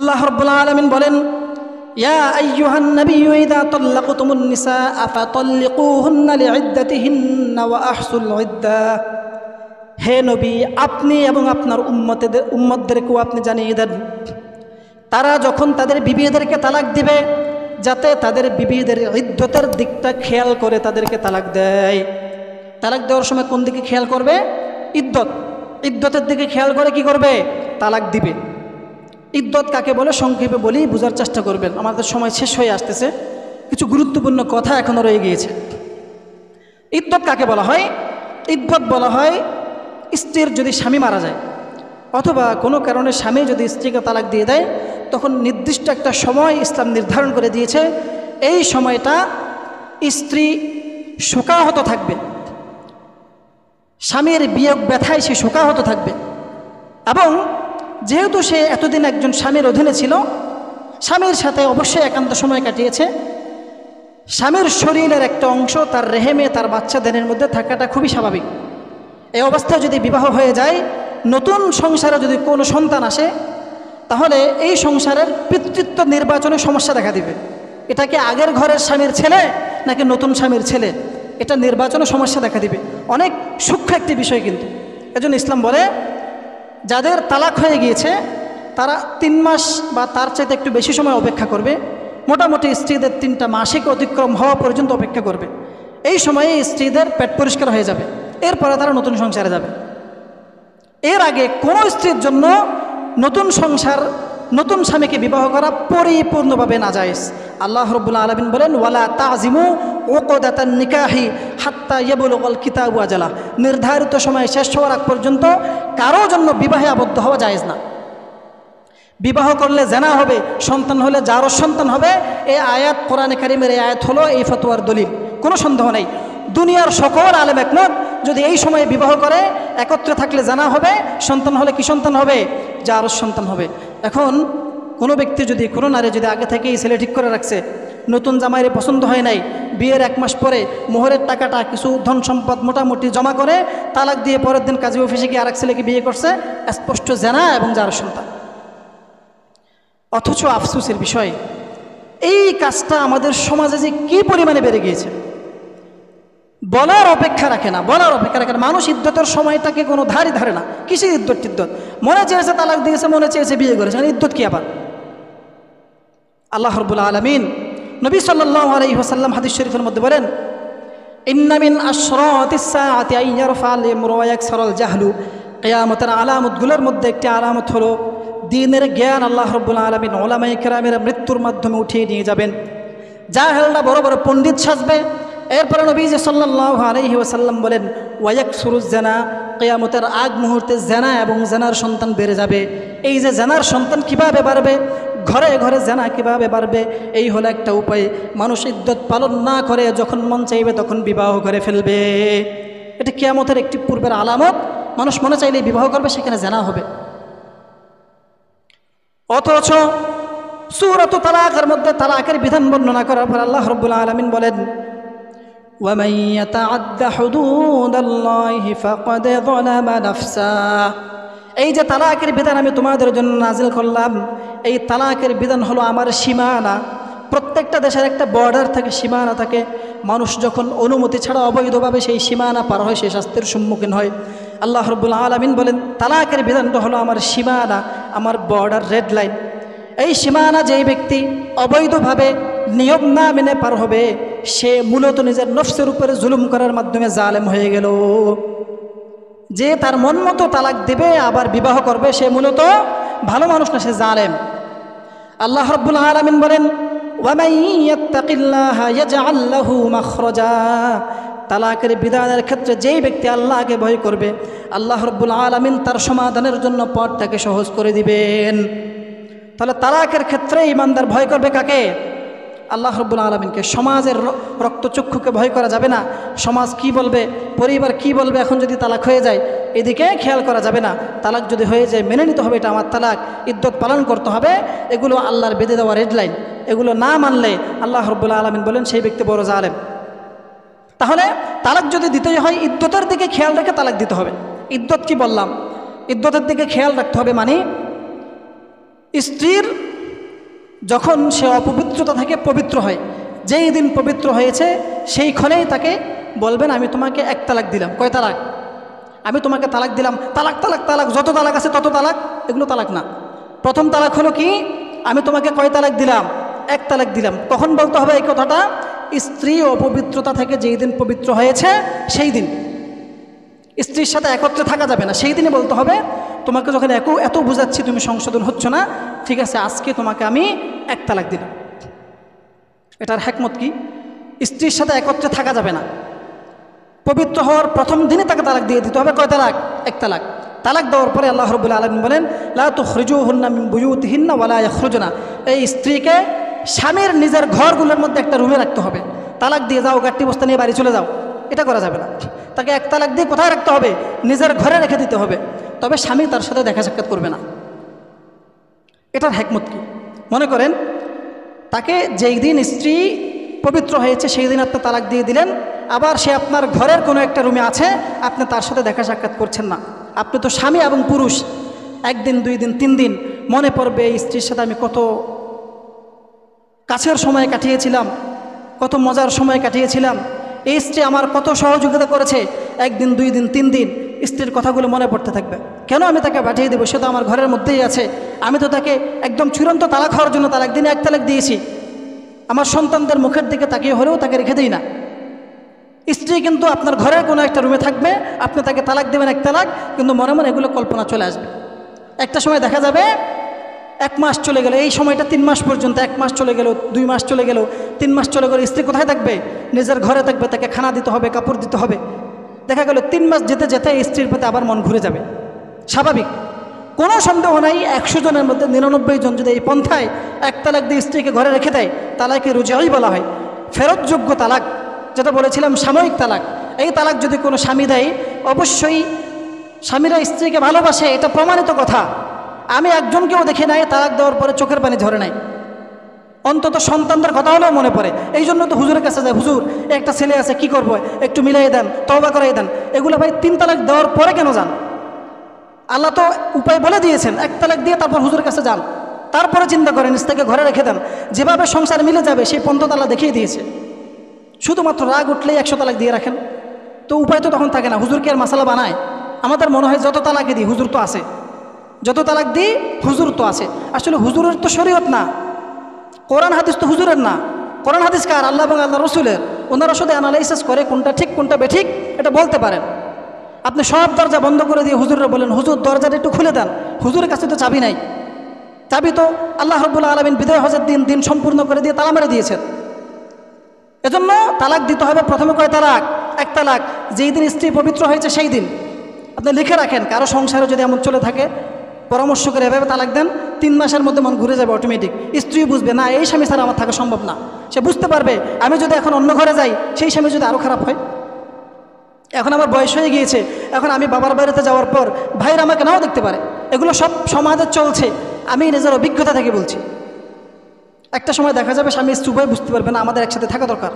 আল্লাহ রব্বুল আলমিন বলেন, ইয়া আইয়ুহান নবিয়্যু ইযা তাল্লাকতুমুন নিসা ফাতাল্লিকুহুন্না লিইদ্দাতিহিন্না ওয়া আহসুল ইদ্দাহ হে নবী, আপনি এবং আপনার উম্মতেদের, উম্মতদেরকেও আপনি জানিয়ে দেন। তারা যখন তাদের বিবিদেরকে তালাক দিবে, যাতে তাদের বিবিদের ইদ্যতের দিকটা খেয়াল করে তাদেরকে তালাক দেয়। তালাক দেওয়ার সময় কোন দিকে খেয়াল করবে? ইদ্যত ইদ্যতের দিকে খেয়াল করে কি করবে? তালাক দিবে। ইদ্যত কাকে বলে, সংক্ষেপে বলি বোঝার চেষ্টা করবেন। আমাদের সময় শেষ হয়ে আসতেছে। কিছু গুরুত্বপূর্ণ কথা এখনও রয়ে গিয়েছে। ইদ্যত কাকে বলা হয়? ইদ্যত বলা হয় স্ত্রীর যদি স্বামী মারা যায়, অথবা কোনো কারণে স্বামী যদি স্ত্রীকে তালাক দিয়ে দেয়, তখন নির্দিষ্ট একটা সময় ইসলাম নির্ধারণ করে দিয়েছে। এই সময়টা স্ত্রী শোকাহত থাকবে। স্বামীর বিয়োগ ব্যথায় সে শোকাহত থাকবে। এবং যেহেতু সে এতদিন একজন স্বামীর অধীনে ছিল, স্বামীর সাথে অবশ্যই একান্ত সময় কাটিয়েছে। স্বামীর শরীরের একটা অংশ তার রেহেমে, তার বাচ্চাদের মধ্যে থাকাটা খুবই স্বাভাবিক। এই অবস্থায় যদি বিবাহ হয়ে যায়, নতুন সংসারে যদি কোনো সন্তান আসে, তাহলে এই সংসারের পিতৃত্ব নির্বাচনে সমস্যা দেখা দিবে। এটা কি আগের ঘরের স্বামীর ছেলে নাকি নতুন স্বামীর ছেলে? এটা নির্বাচনে সমস্যা দেখা দিবে। অনেক সূক্ষ্ম একটি বিষয় কিন্তু। এজন্য ইসলাম বলে যাদের তালাক হয়ে গিয়েছে, তারা তিন মাস বা তার চাইতে একটু বেশি সময় অপেক্ষা করবে। মোটামুটি স্ত্রীদের তিনটা মাসিক অতিক্রম হওয়া পর্যন্ত অপেক্ষা করবে। এই সময়ে স্ত্রীদের পেট পরিষ্কার হয়ে যাবে। এরপরে তারা নতুন সংসারে যাবে। এর আগে কোনো স্ত্রীর জন্য নতুন সংসার নতুন স্বামীকে বিবাহ করা পরিপূর্ণভাবে না যায় আল্লাহ রব্বুল্লা আলমিন বলেন, ওয়ালা তাজিমু ওকদাতান নিকাহি হাত্তা ইয়েবুল কিতাবু আজালা। নির্ধারিত সময় শেষ হওয়ার আগ পর্যন্ত কারও জন্য বিবাহে আবদ্ধ হওয়া জায়েজ না। বিবাহ করলে জেনা হবে, সন্তান হলে যারও সন্তান হবে। এই আয়াত কোরআনে কারিমের এই আয়াত হলো এই ফতোয়ার দলিল। কোনো সন্দেহ নেই। দুনিয়ার সকল আলেম একমত যদি এই সময়ে বিবাহ করে, একত্রে থাকলে জানা হবে, সন্তান হলে কি সন্তান হবে? যারও সন্তান হবে। এখন কোনো ব্যক্তি যদি, কোনো নারী যদি আগে থেকেই ছেলে ঠিক করে রাখছে, নতুন জামাইরে পছন্দ হয় নাই, বিয়ের এক মাস পরে মোহরের টাকাটা কিছু ধন সম্পদ মোটামুটি জমা করে, তালাক দিয়ে পরের দিন কাজী অফিসে গিয়ে আরেক ছেলেকে বিয়ে করছে, স্পষ্ট জানা এবং যার সন্তান। অথচ আফসুসের বিষয়, এই কাজটা আমাদের সমাজে যে কী পরিমাণে বেড়ে গিয়েছে? বলার অপেক্ষা রাখে না, বলার অপেক্ষা রাখে না। মানুষ ইদ্যতের সময়টাকে কোনো ধারই ধারে না। কিসের ইদ্যত টিদ্যত? মনে চেয়েছে, তালাক দিয়েছে, মনে চেয়েছে বিয়ে করেছে। মানে ইদ্যত কি আবার? আল্লাহ রবুল্লা আলমিন নবী সাল্লাহ আলাই ওসাল্লাম হাদিস শরীফের মধ্যে বলেন ইন্নামিন সরল জাহলু। কেয়ামতের আলামতগুলোর মধ্যে একটি আলামত হলো, দিনের জ্ঞান আল্লাহ রব্বুল আলমিন ওলামাই কেরামের মৃত্যুর মাধ্যমে উঠিয়ে নিয়ে যাবেন। জাহেলরা বড় বড় পণ্ডিত সাজবে এরপরে নবী যে সাল্লাহ আলহি ওসাল্লাম বলেন ওয়াইক সুরুজ জানা কেয়ামতের আগ মুহূর্তে জেনা এবং জেনার সন্তান বেড়ে যাবে। এই যে জেনার সন্তান কীভাবে বাড়বে? ঘরে ঘরে জেনা কীভাবে বাড়বে? এই হলো একটা উপায়। মানুষ ইদ্যত পালন না করে যখন মন চাইবে তখন বিবাহ করে ফেলবে। এটা কেয়ামতের একটি পূর্বের আলামত। মানুষ মনে চাইলে বিবাহ করবে, সেখানে জানা হবে। অথচ সুরত তালাকের মধ্যে তালাকের বিধান বর্ণনা করার পর আল্লাহ রব্বুল আলমিন বলেন ومن يتعد حدود الله فقد ظلم نفسه এই যে তালাকের বিধান আমি তোমাদের জন্য নাজিল করলাম এই তালাকের বিধান হলো আমার সীমানা প্রত্যেকটা দেশের একটা বর্ডার থাকে সীমানা থাকে মানুষ যখন অনুমতি ছাড়া অবৈধভাবে সেই সীমানা পার হয় সেই শাস্তির সম্মুখীন হয় আল্লাহ রব্বুল আলমিন বলেন তালাকের বিধানটা হলো আমার সীমানা আমার বর্ডার রেড লাইন এই সীমানা যেই ব্যক্তি অবৈধভাবে নিয়ম না মেনে পার হবে সে মূলত নিজের নফসের উপরে জুলুম করার মাধ্যমে জালেম হয়ে গেল। যে তার মন মতো তালাক দেবে, আবার বিবাহ করবে, সে মূলত ভালো মানুষ না, সে জালেম। আল্লাহ রব্বুল আলমিন বলেন তালাকের বিধানের ক্ষেত্রে যেই ব্যক্তি আল্লাহকে ভয় করবে, আল্লাহ রব্বুল আলমিন তার সমাধানের জন্য পথটাকে সহজ করে দিবেন। তাহলে তালাকের ক্ষেত্রে ইমানদার ভয় করবে কাকে? আল্লাহ রব্বুল আলমিনকে, সমাজের রক্তচক্ষুকে ভয় করা যাবে না। সমাজ কি বলবে, পরিবার কি বলবে, এখন যদি তালাক হয়ে যায়, এদিকে খেয়াল করা যাবে না। তালাক যদি হয়ে যায়, মেনে নিতে হবে এটা আমার তালাক। ইদ্যত পালন করতে হবে, এগুলো আল্লাহর বেঁধে দেওয়া রেডলাইন এগুলো না মানলে আল্লাহ রব্বুল আলমিন বলেন, সেই ব্যক্তি বড় জালেম। তাহলে তালাক যদি দিতেই হয়, ইদ্যতের দিকে খেয়াল রেখে তালাক দিতে হবে। ইদ্যত কি বললাম? ইদ্যতের দিকে খেয়াল রাখতে হবে মানে স্ত্রীর যখন সে অপবিত্রতা থেকে পবিত্র হয়, যেই দিন পবিত্র হয়েছে, সেই ক্ষণেই তাকে বলবেন, আমি তোমাকে এক তালাক দিলাম। কয় তালাক? আমি তোমাকে তালাক দিলাম। তালাক তালাক তালাক, যত তালাক আছে তত তালাক? এগুলো তালাক না। প্রথম তালাক হলো কি? আমি তোমাকে কয় তালাক দিলাম? এক তালাক দিলাম। তখন বলতে হবে এই কথাটা, স্ত্রী অপবিত্রতা থেকে যেই দিন পবিত্র হয়েছে, সেই দিন। স্ত্রীর সাথে একত্রে থাকা যাবে না। সেই দিনে বলতে হবে, তোমাকে যখন এত এত বুঝাচ্ছি, তুমি সংশোধন হচ্ছ না। ঠিক আছে, আজকে তোমাকে আমি এক তালাক দিলাম। এটার হ্যাকমত কি? স্ত্রীর সাথে একত্রে থাকা যাবে না। পবিত্র হওয়ার প্রথম দিনে তাকে তালাক দিয়ে দিতে হবে। কয় তালাক? এক তালাক। তালাক দেওয়ার পরে আল্লাহ রবুল্লা আলম বলেন, লা তো খ্রজু হন্না বুয়ুত হিন্না ওয়ালা খ্রজনা এই স্ত্রীকে স্বামীর নিজের ঘরগুলোর মধ্যে একটা রুমে রাখতে হবে। তালাক দিয়ে যাও গাঠটি বস্তা নিয়ে বাড়ি চলে যাও। এটা করা যাবে না। তাকে এক তালাক দিয়ে কোথায় রাখতে হবে? নিজের ঘরে রেখে দিতে হবে। তবে স্বামী তার সাথে দেখা সাক্ষাৎ করবে না। এটার হ্যাকমত কি? মনে করেন, তাকে যেই দিন স্ত্রী পবিত্র হয়েছে, সেই দিন আপনি তালাক দিয়ে দিলেন, আবার সে আপনার ঘরের কোনো একটা রুমে আছে, আপনি তার সাথে দেখা সাক্ষাৎ করছেন না। আপনি তো স্বামী এবং পুরুষ, একদিন, দুই দিন, তিন দিন, মনে পড়বে এই স্ত্রীর সাথে আমি কত কাছের সময় কাটিয়েছিলাম, কত মজার সময় কাটিয়েছিলাম। এই স্ত্রী আমার কত সহযোগিতা করেছে, একদিন, দুই দিন, তিন দিন, স্ত্রীর কথাগুলো মনে পড়তে থাকবে। কেন আমি তাকে পাঠিয়ে দেবো? সে তো আমার ঘরের মধ্যেই আছে। আমি তো তাকে একদম চূড়ান্ত তালাক হওয়ার জন্য তালাক দিনে এক তালাক দিয়েছি। আমার সন্তানদের মুখের দিকে তাকিয়ে হলেও তাকে রেখে দিই না। স্ত্রী কিন্তু আপনার ঘরের কোনো একটা রুমে থাকবে, আপনি তাকে তালাক দেবেন এক তালাক, কিন্তু মনে মনে এগুলো কল্পনা চলে আসবে। একটা সময় দেখা যাবে, এক মাস চলে গেল, এই সময়টা তিন মাস পর্যন্ত, এক মাস চলে গেল, দুই মাস চলে গেল, তিন মাস চলে গেল, স্ত্রী কোথায় থাকবে? নিজের ঘরে থাকবে, তাকে খানা দিতে হবে, কাপড় দিতে হবে। দেখা গেল, তিন মাস যেতে যেতে স্ত্রীর প্রতি আবার মন ঘুরে যাবে। স্বাভাবিক। কোনো সন্দেহ নাই, একশো জনের মধ্যে নিরানব্বই জন যদি এই পন্থায় এক তালাক দিয়ে স্ত্রীকে ঘরে রেখে দেয়, তালাকে রুজাই বলা হয়। ফেরতযোগ্য তালাক, যেটা বলেছিলাম সাময়িক তালাক, এই তালাক যদি কোনো স্বামী দেয়, অবশ্যই স্বামীরা স্ত্রীকে ভালোবাসে, এটা প্রমাণিত কথা। আমি একজনকেও দেখি নাই, তালাক দেওয়ার পরে চোখের পানি ঝরে নাই। অন্তত সন্তানদের কথা হলেও মনে পড়ে। এই জন্য তো হুজুরের কাছে যায়, হুজুর একটা ছেলে আছে, কি করব? একটু মিলাই দেন তবা করাই দেন। এগুলো ভাই তিন তালাক দেওয়ার পরে কেন যান? আল্লাহ তো উপায় বলে দিয়েছেন, এক তালাক দিয়ে তারপর হুজুরের কাছে যান। তারপরে চিন্তা করেন স্ত্রীকে ঘরে রেখে দেন। যেভাবে সংসার মিলে যাবে, সেই পন্থ আল্লাহ দেখিয়ে দিয়েছে। শুধুমাত্র রাগ উঠলেই একশো তালাক দিয়ে রাখেন। তো উপায় তো তখন থাকে না হুজুরকে আর মশালা বানায়? আমাদের মনে হয় যত তালাকে দিই, হুজুর তো আছে। যত তালাক দিই, হুজুর তো আছে। আসলে হুজুরের তো শরীয়ত না। কোরআন হাদিস তো হুজুরের না। কোরআন হাদিস কার? আল্লাহ এবং আল্লাহ রসুলের। ওনারা শুধু অ্যানালাইসিস করে কোনটা ঠিক, কোনটা বেঠিক, এটা বলতে পারেন। আপনি সব দরজা বন্ধ করে দিয়ে হুজুরে বলেন হুজুর, দরজাটা একটু খুলে দেন। হুজুরের কাছে তো চাবি নাই। চাবি তো আল্লাহ রব্বুল্লা আলমিন বিদয় হজের দিন দিন সম্পূর্ণ করে দিয়ে তালা মেরে দিয়েছেন। এজন্য তালাক দিতে হবে। প্রথমে কয় তালাক? এক তালাক। যেই দিন স্ত্রী পবিত্র হয়েছে, সেই দিন। আপনি লিখে রাখেন কারও সংসারে যদি এমন চলে থাকে, পরামর্শ করে এভাবে তালাক দেন, তিন মাসের মধ্যে মন ঘুরে যাবে অটোমেটিক স্ত্রী বুঝবে, না, এই স্বামী ছাড়া আমার থাকা সম্ভব না। সে বুঝতে পারবে, আমি যদি এখন অন্য ঘরে যাই, সেই স্বামী যদি আরও খারাপ হয় এখন আমার বয়স হয়ে গিয়েছে, এখন আমি বাবার বাড়িতে যাওয়ার পর ভাইয়ের আমাকে নাও দেখতে পারে। এগুলো সব সমাজে চলছে, আমি নিজের অভিজ্ঞতা থেকে বলছি। একটা সময় দেখা যাবে স্বামী স্ত্রী বুঝতে পারবে না, আমাদের একসাথে থাকা দরকার।